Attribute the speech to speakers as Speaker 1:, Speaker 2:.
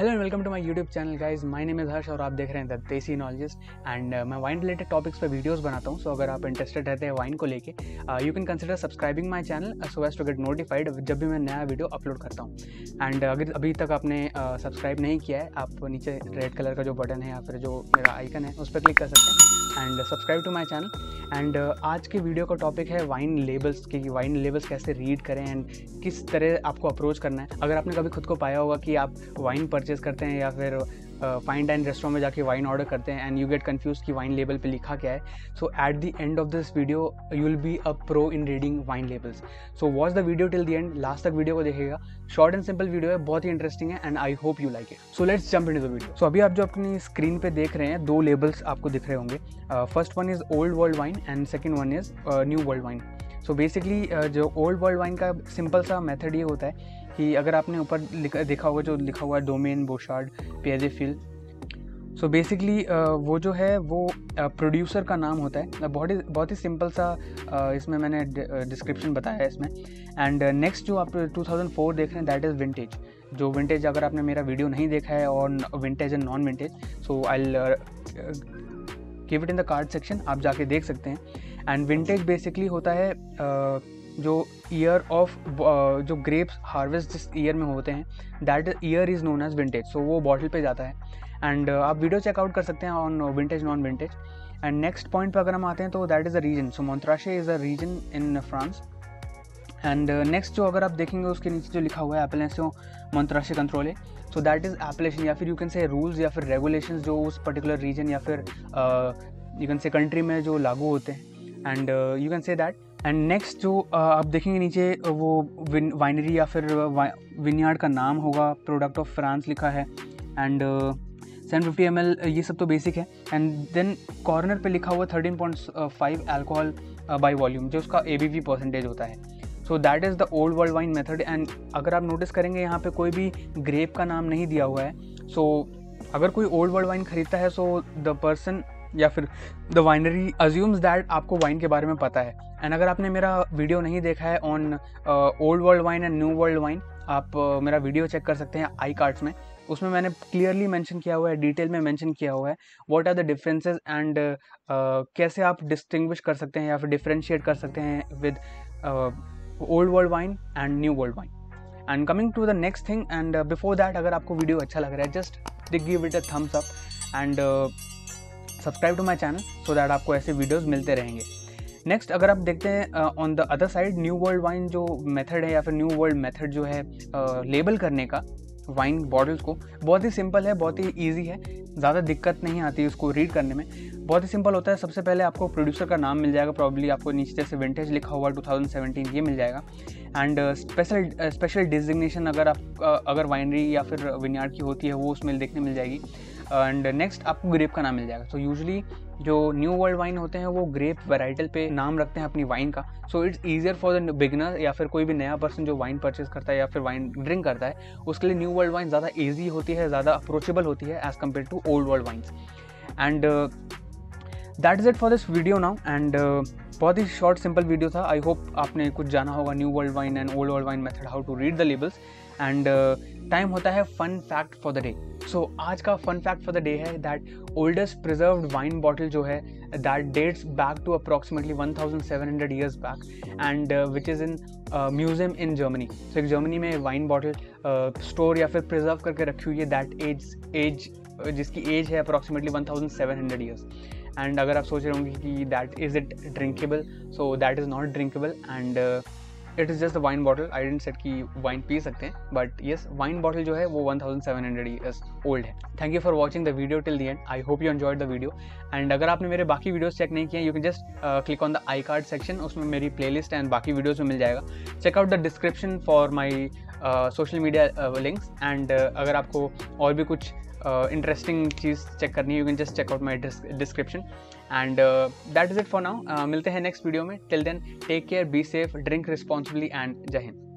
Speaker 1: Hello and welcome to my YouTube channel guys my name is Harsh और आप देख रहे हैं द देसी नॉलेजिस्ट एंड मैं वाइन रिलेटेड टॉपिक्स पर वीडियोस बनाता हूँ सो so, अगर आप इंटरेस्टेड रहते हैं वाइन को लेके you can consider subscribing my channel so as to get notified जब भी मैं नया वीडियो अपलोड करता हूँ. एंड अगर अभी तक आपने सब्सक्राइब uh, नहीं किया है आप नीचे रेड कलर का जो बटन है या फिर जो मेरा आइकन है उस पर क्लिक कर सकते हैं. And subscribe to my channel and आज के वीडियो का टॉपिक है वाइन लेबल्स की वाइन लेबल्स कैसे रीड करें एंड किस तरह आपको अप्रोच करना है। अगर आपने कभी खुद को पाया होगा कि आप वाइन परचेज करते हैं या फिर फाइन डाइन रेस्टोरेंट में जाके वाइन ऑर्डर करते हैं एंड यू गेट कन्फ्यूज़ कि वाइन लेबल पे लिखा क्या है। So at the end of this video you will be a pro in reading wine labels so watch the video till the end last तक video को देखेगा short and simple video है, बहुत ही इंटरेस्टिंग है and I hope you like it so let's jump in the video so अभी आप जो अपनी स्क्रीन पे देख रहे हैं, दो लेबल्स आपको दिख रहे होंगे। First one is old world wine and second one is new world wine so basically जो ओल्ड वर्ल्ड वाइन का सिंपल सा मेथड ये होता है कि अगर आपने ऊपर देखा होगा जो लिखा हुआ है Domaine Bouchard Pere et Fils so so basically वो जो है वो प्रोड्यूसर का नाम होता है। बहुत ही बहुत ही सिंपल सा इसमें मैंने डिस्क्रिप्शन बताया है इसमें एंड नेक्स्ट जो आप 2004 देख रहे हैं दैट इज़ विंटेज जो विंटेज अगर आपने मेरा वीडियो नहीं देखा है और vintage and non vintage so I give it in the card section आप जाके देख सकते हैं। एंड विंटेज बेसिकली होता है uh, जो ईयर ऑफ़ जो ग्रेप्स हार्वेस्ट जिस ईयर में होते हैं that year is known as vintage so वो बॉटल पे जाता है. एंड uh, आप वीडियो चेकआउट कर सकते हैं on vintage non vintage and next point पर अगर हम आते हैं तो that is a region so Montrachet is a region in France and next जो अगर आप देखेंगे उसके नीचे जो लिखा हुआ है एपलेसो मोन्त्राशे कंट्रोल है सो दैट इज़ एप्लेशन या फिर यू कैन से रूल्स या फिर रेगुलेशन जो उस पर्टिकुलर रीजन या फिर यू कैन से कंट्री में जो लागू होते हैं. And you can say that and next जो uh, आप देखेंगे नीचे वो वाइनरी या फिर विनयार्ड का नाम होगा प्रोडक्ट ऑफ़ फ्रांस लिखा है। एंड सेवन फिफ्टी एम ये सब तो बेसिक है। एंड देन कॉर्नर पे लिखा हुआ thirteen point five alcohol by volume जो उसका ए बी वी परसेंटेज होता है। So that is the old world wine method and अगर आप नोटिस करेंगे यहाँ पे कोई भी ग्रेप का नाम नहीं दिया हुआ है। सो so, अगर कोई ओल्ड वर्ल्ड वाइन खरीदता है सो द पर्सन या फिर द वाइनरी अज्यूम्स दैट आपको वाइन के बारे में पता है। एंड अगर आपने मेरा वीडियो नहीं देखा है on old world wine and new world wine आप uh, मेरा वीडियो चेक कर सकते हैं आई कार्ड्स में। उसमें मैंने क्लियरली मेंशन किया हुआ है डिटेल में मेंशन किया हुआ है what are the differences and कैसे आप डिस्टिंग्विश कर सकते हैं या फिर डिफ्रेंशिएट कर सकते हैं with old world wine and new world wine and coming to the next thing and before that अगर आपको वीडियो अच्छा लग रहा है just give it a thumbs up and subscribe to my channel so that आपको ऐसे videos मिलते रहेंगे। नेक्स्ट अगर आप देखते हैं on the other side new world wine जो मेथड है या फिर न्यू वर्ल्ड मेथड जो है लेबल uh, करने का वाइन बॉटल्स को बहुत ही सिंपल है बहुत ही ईजी है। ज़्यादा दिक्कत नहीं आती उसको रीड करने में। बहुत ही सिंपल होता है। सबसे पहले आपको प्रोड्यूसर का नाम मिल जाएगा। प्रॉब्ली आपको नीचे जैसे विंटेज लिखा हुआ 2017 ये मिल जाएगा। एंड स्पेशल स्पेशल डिजिग्नेशन अगर आप uh, अगर वाइनरी या फिर विनयार्ड की होती है वो उसमें देखने मिल जाएगी। एंड नेक्स्ट आपको ग्रेप का नाम मिल जाएगा। सो यूजली जो न्यू वर्ल्ड वाइन होते हैं, वो ग्रेप वेराइटल पे नाम रखते हैं अपनी वाइन का। So it's easier for the beginner या फिर कोई भी नया पर्सन जो वाइन परचेज करता है या फिर वाइन ड्रिंक करता है, उसके लिए न्यू वर्ल्ड वाइन ज़्यादा ईजी होती है, ज़्यादा अप्रोचेबल होती है as compare to old world wines and that is it for this video now and बहुत ही शॉर्ट सिंपल वीडियो था। आई होप आपने कुछ जाना होगा new world wine and old world wine method how to read the labels and time होता है fun fact for the day so so, आज का fun fact for the day है that oldest preserve wine bottle जो है that dates back to approximately 1700 years back and which is in museum in Germany so एक Germany में wine bottle store या फिर preserve करके रखी हुई है दैट एज एज जिसकी एज है अप्रॉक्सीमेटली 1700 ईयर्स एंड अगर आप सोच रहे होंगे कि that is it drinkable so that is not drinkable and it is just the wine bottle I dent set कि वाइन पी सकते हैं बट येस वाइन बॉटल जो है वो 1700 ईयर्स ओल्ड है। Thank you for watching the video till the end I hope you enjoyed the video and अगर आपने मेरे बाकी वीडियोस चेक नहीं किए you can just click on the I card section उसमें मेरी प्ले लिस्ट एंड बाकी वीडियोज़ में मिल जाएगा। Check out the description for my social media links and अगर आपको और भी कुछ इंटरेस्टिंग चीज़ चेक करनी you can just check out my description and that is it for now मिलते हैं नेक्स्ट वीडियो में। Till then take care be safe drink responsibly and जय हिंद